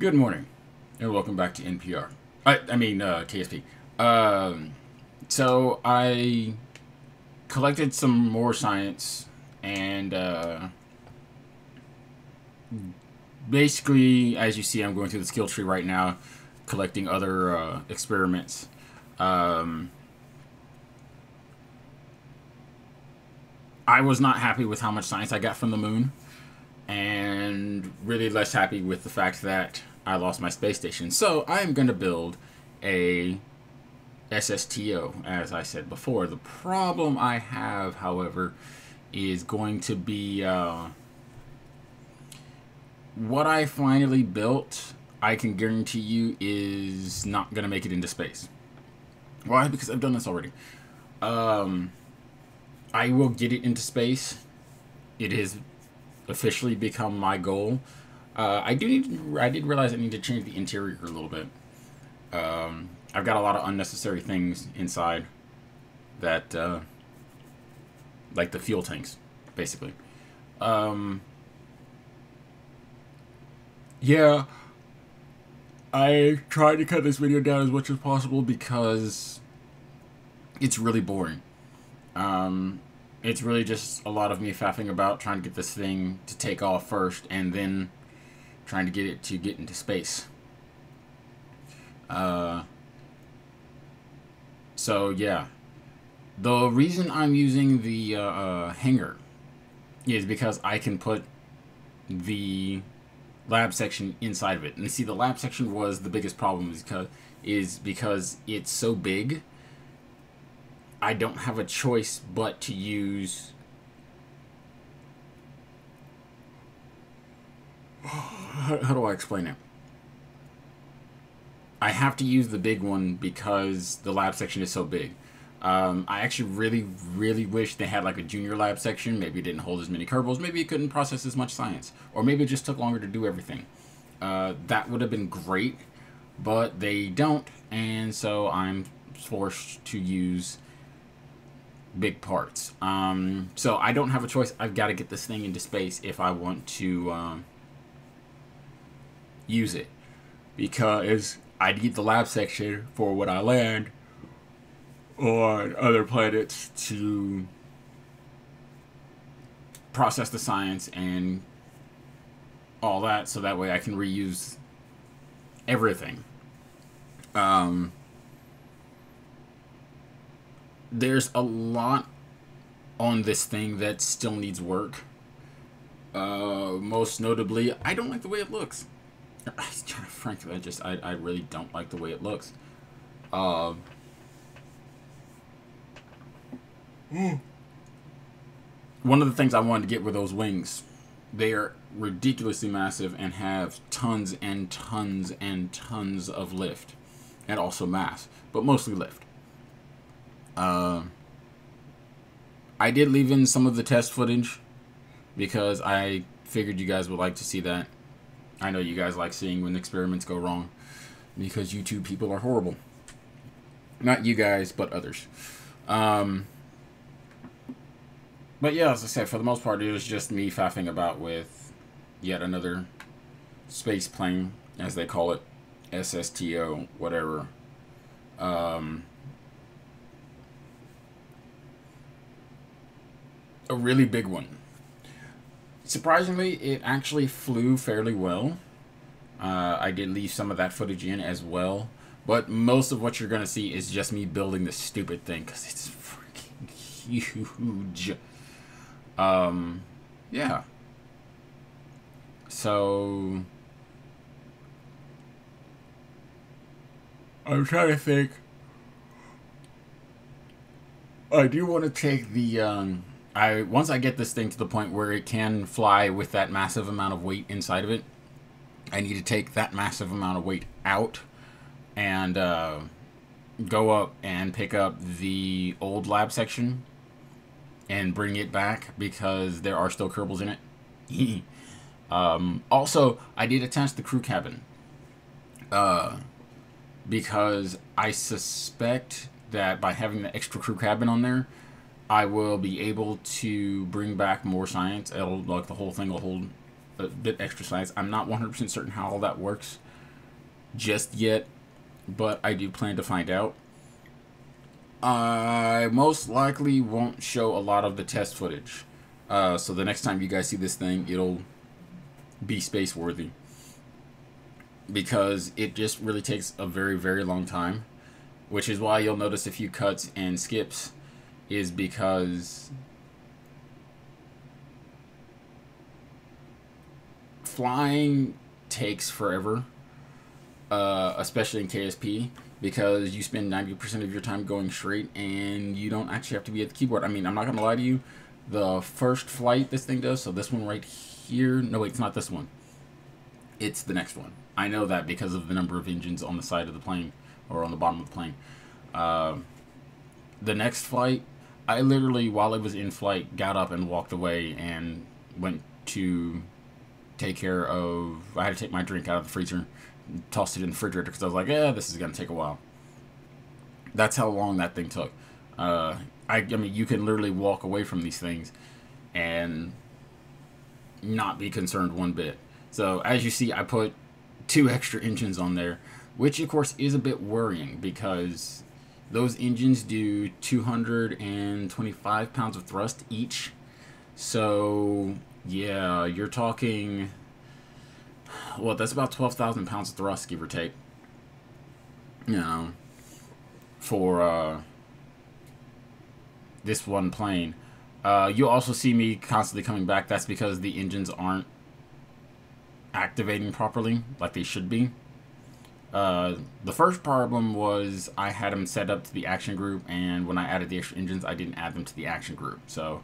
Good morning, and welcome back to NPR. I, I mean, uh, KSP. Um, so I collected some more science, and uh, basically, as you see, I'm going through the skill tree right now, collecting other uh, experiments. Um, I was not happy with how much science I got from the moon, and really less happy with the fact that I lost my space station. So I am going to build a SSTO, as I said before. The problem I have, however, is going to be uh, what I finally built. I can guarantee you is not going to make it into space. Why? Because I've done this already. Um, I will get it into space. It has officially become my goal. Uh, I do need. I did realize I need to change the interior a little bit. Um, I've got a lot of unnecessary things inside that, uh, like the fuel tanks, basically. Um, yeah, I tried to cut this video down as much as possible because it's really boring. Um, it's really just a lot of me faffing about trying to get this thing to take off first and then trying to get it to get into space. Uh, so yeah, the reason I'm using the uh, uh, hangar is because I can put the lab section inside of it. And see, the lab section was the biggest problem is because is because it's so big I don't have a choice but to use how, how do I explain it? I have to use the big one because the lab section is so big. Um, I actually really, really wish they had like a junior lab section. Maybe it didn't hold as many Kerbals. Maybe it couldn't process as much science. Or maybe it just took longer to do everything. Uh, that would have been great, but they don't. And so I'm forced to use big parts. Um, so I don't have a choice. I've got to get this thing into space if I want to um, use it. Because I need the lab section for when I land on other planets to process the science and all that so that way I can reuse everything. Um, there's a lot on this thing that still needs work. Uh, most notably, I don't like the way it looks. Frankly, I just I, I really don't like the way it looks. Uh, one of the things I wanted to get were those wings. They are ridiculously massive and have tons and tons and tons of lift, and also mass, but mostly lift. Uh, I did leave in some of the test footage because I figured you guys would like to see that. I know you guys like seeing when experiments go wrong because YouTube people are horrible. Not you guys, but others. Um, but yeah, as I said, for the most part, it was just me faffing about with yet another space plane, as they call it, SSTO, whatever. Um, a really big one. Surprisingly, it actually flew fairly well. Uh, I did leave some of that footage in as well. But most of what you're going to see is just me building this stupid thing because it's freaking huge. Um, yeah. So... I'm trying to think. I do want to take the um, I once I get this thing to the point where it can fly with that massive amount of weight inside of it, I need to take that massive amount of weight out and uh, go up and pick up the old lab section and bring it back because there are still Kerbals in it. um, also, I did attach the crew cabin uh, because I suspect that by having the extra crew cabin on there, I will be able to bring back more science. It'll like the whole thing will hold a bit extra science. I'm not 100% certain how all that works. just yet, but I do plan to find out. I most likely won't show a lot of the test footage. Uh, so the next time you guys see this thing, it'll be space worthy. Because it just really takes a very, very long time. Which is why you'll notice a few cuts and skips. Is because flying takes forever, uh, especially in KSP, because you spend 90% of your time going straight and you don't actually have to be at the keyboard. I mean, I'm not going to lie to you. The first flight this thing does, so this one right here, no, wait, it's not this one. It's the next one. I know that because of the number of engines on the side of the plane or on the bottom of the plane. Uh, the next flight, I literally, while I was in flight, got up and walked away and went to take care of. I had to take my drink out of the freezer, tossed it in the refrigerator because I was like, yeah, this is gonna take a while. That's how long that thing took. Uh, I, I mean, you can literally walk away from these things and not be concerned one bit. So as you see, I put two extra engines on there, which of course is a bit worrying because those engines do 225 pounds of thrust each. So yeah, you're talking. Well, that's about 12,000 pounds of thrust, give or take. You know, for uh, this one plane. Uh, you'll also see me constantly coming back. That's because the engines aren't activating properly like they should be. Uh, the first problem was I had them set up to the action group, and when I added the extra engines, I didn't add them to the action group. So,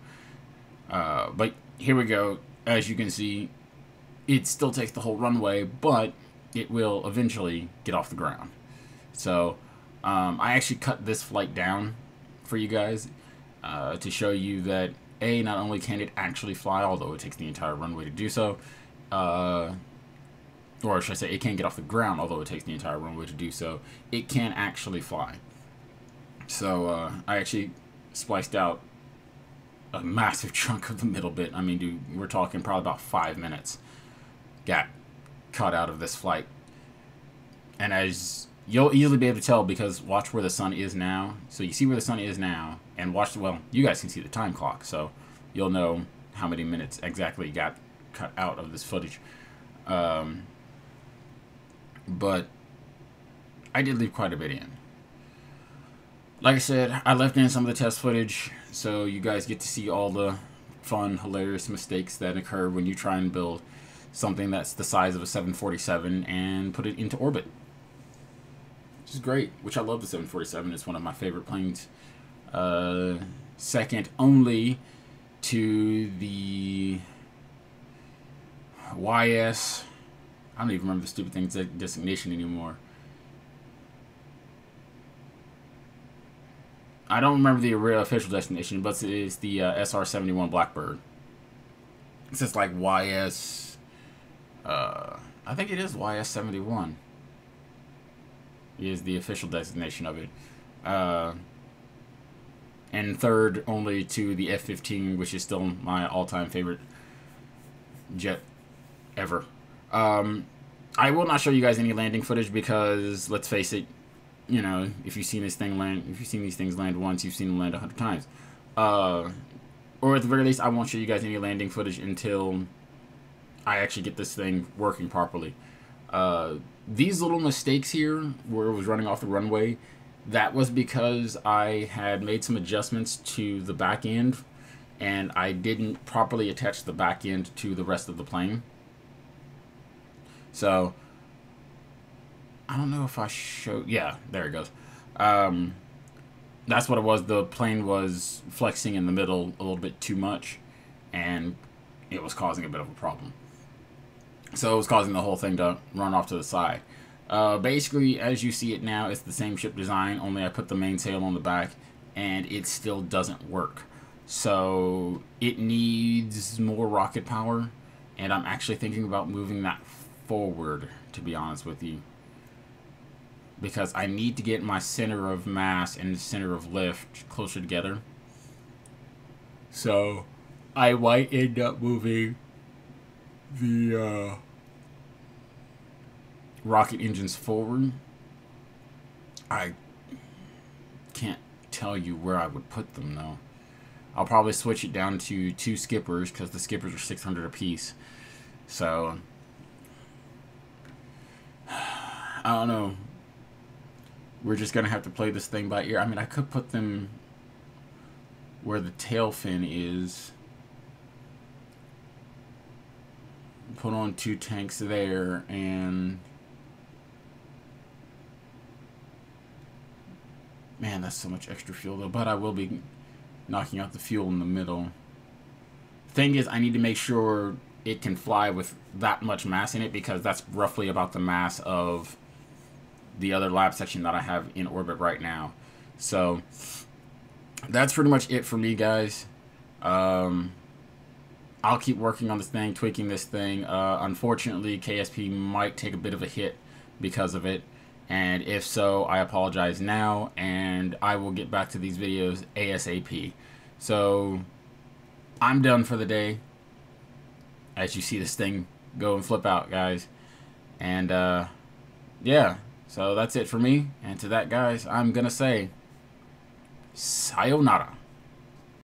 uh, but here we go. As you can see, it still takes the whole runway, but it will eventually get off the ground. So um, I actually cut this flight down for you guys uh, to show you that A, not only can it actually fly, although it takes the entire runway to do so, uh, or should I say, it can't get off the ground, although it takes the entire runway to do so, it can actually fly. So uh, I actually spliced out a massive chunk of the middle bit. I mean, dude, we're talking probably about five minutes got cut out of this flight. And as you'll easily be able to tell because watch where the sun is now. So you see where the sun is now, and watch, well, you guys can see the time clock, so you'll know how many minutes exactly got cut out of this footage. Um, but I did leave quite a bit in. Like I said, I left in some of the test footage so you guys get to see all the fun, hilarious mistakes that occur when you try and build something that's the size of a 747 and put it into orbit. Which is great, which I love the 747. It's one of my favorite planes. Uh, second only to the YS. I don't even remember the stupid thing's designation anymore. I don't remember the official destination, but it's the uh, SR-71 Blackbird. It's just like YS. Uh, I think it is YS-71. Is the official designation of it. Uh, and third only to the F-15, which is still my all-time favorite jet ever. Um, I will not show you guys any landing footage because, let's face it, you know, if you've seen this thing land, if you've seen these things land once, you've seen them land a hundred times. Uh, or at the very least, I won't show you guys any landing footage until I actually get this thing working properly. Uh, these little mistakes here, where it was running off the runway, that was because I had made some adjustments to the back end, and I didn't properly attach the back end to the rest of the plane. So, I don't know if I showed. Yeah, there it goes. Um, that's what it was. The plane was flexing in the middle a little bit too much, and it was causing a bit of a problem. So it was causing the whole thing to run off to the side. Uh, basically, as you see it now, it's the same ship design, only I put the mainsail on the back, and it still doesn't work. So it needs more rocket power, and I'm actually thinking about moving that forward, to be honest with you because I need to get my center of mass and center of lift closer together. So I might end up moving the uh, rocket engines forward. I can't tell you where I would put them though. I'll probably switch it down to two skippers because the skippers are 600 apiece. So, I don't know. We're just to have to play this thing by ear. I mean, I could put them where the tail fin is. Put on two tanks there and... Man, that's so much extra fuel though. But I will be knocking out the fuel in the middle. Thing is, I need to make sure it can fly with that much mass in it because that's roughly about the mass of the other lab section that I have in orbit right now. So that's pretty much it for me, guys. Um, I'll keep working on this thing, tweaking this thing. Uh, unfortunately, KSP might take a bit of a hit because of it. And if so, I apologize now, and I will get back to these videos ASAP. So, I'm done for the day. As you see this thing go and flip out, guys. And, uh, yeah. So that's it for me. And to that, guys, I'm going to say, sayonara.